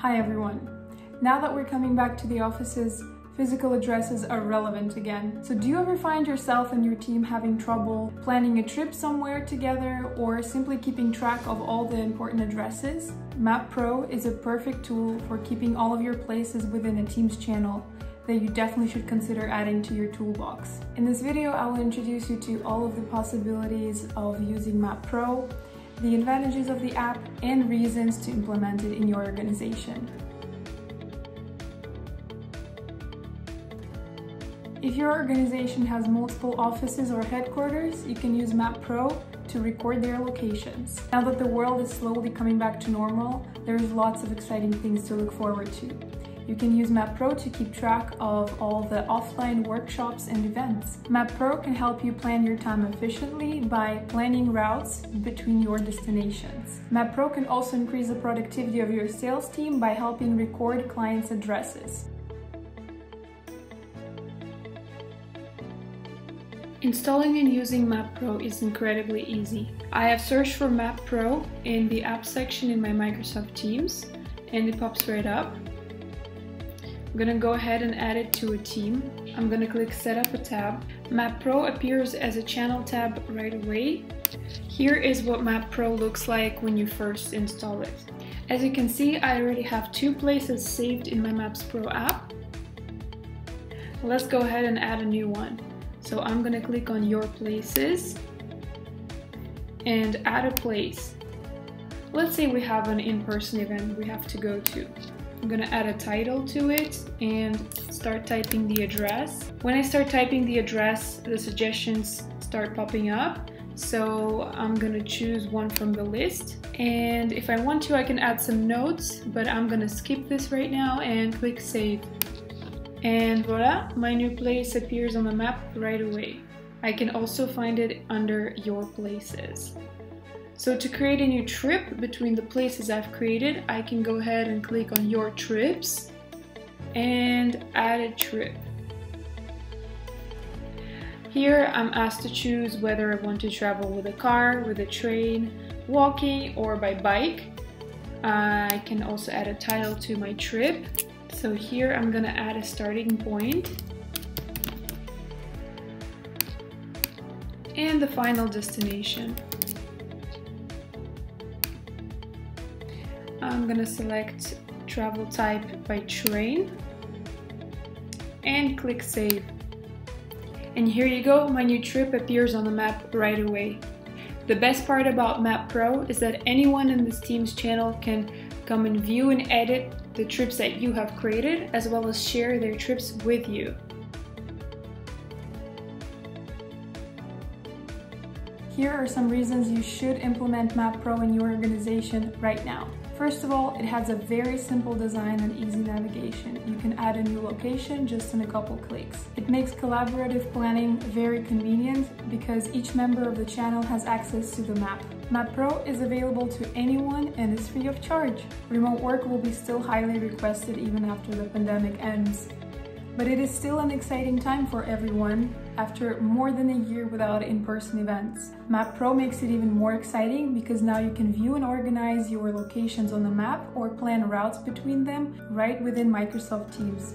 Hi everyone. Now that we're coming back to the offices, physical addresses are relevant again. So do you ever find yourself and your team having trouble planning a trip somewhere together or simply keeping track of all the important addresses? Map Pro is a perfect tool for keeping all of your places within a Teams channel that you definitely should consider adding to your toolbox. In this video, I will introduce you to all of the possibilities of using Map Pro, the advantages of the app, and reasons to implement it in your organization. If your organization has multiple offices or headquarters, you can use Map Pro to record their locations. Now that the world is slowly coming back to normal, there's lots of exciting things to look forward to. You can use Map Pro to keep track of all the offline workshops and events. Map Pro can help you plan your time efficiently by planning routes between your destinations. Map Pro can also increase the productivity of your sales team by helping record clients' addresses. Installing and using Map Pro is incredibly easy. I have searched for Map Pro in the app section in my Microsoft Teams and it pops right up. I'm gonna go ahead and add it to a team. I'm gonna click set up a tab. Map Pro appears as a channel tab right away. Here is what Map Pro looks like when you first install it. As you can see, I already have two places saved in my Maps Pro app. Let's go ahead and add a new one. So I'm gonna click on your places and add a place. Let's say we have an in-person event we have to go to. I'm gonna add a title to it and start typing the address. When I start typing the address, the suggestions start popping up. So I'm gonna choose one from the list. And if I want to, I can add some notes, but I'm gonna skip this right now and click save. And voila, my new place appears on the map right away. I can also find it under your places. So to create a new trip between the places I've created, I can go ahead and click on your trips and add a trip. Here I'm asked to choose whether I want to travel with a car, with a train, walking or by bike. I can also add a title to my trip so here I'm gonna add a starting point and the final destination. I'm gonna select travel type by train and click save. And here you go, my new trip appears on the map right away. The best part about Map Pro is that anyone in this Teams channel can come and view and edit the trips that you have created, as well as share their trips with you. Here are some reasons you should implement Map Pro in your organization right now. First of all, it has a very simple design and easy navigation. You can add a new location just in a couple clicks. It makes collaborative planning very convenient because each member of the channel has access to the map. Map Pro is available to anyone and is free of charge. Remote work will be still highly requested even after the pandemic ends. But it is still an exciting time for everyone after more than a year without in-person events. Map Pro makes it even more exciting because now you can view and organize your locations on the map or plan routes between them right within Microsoft Teams.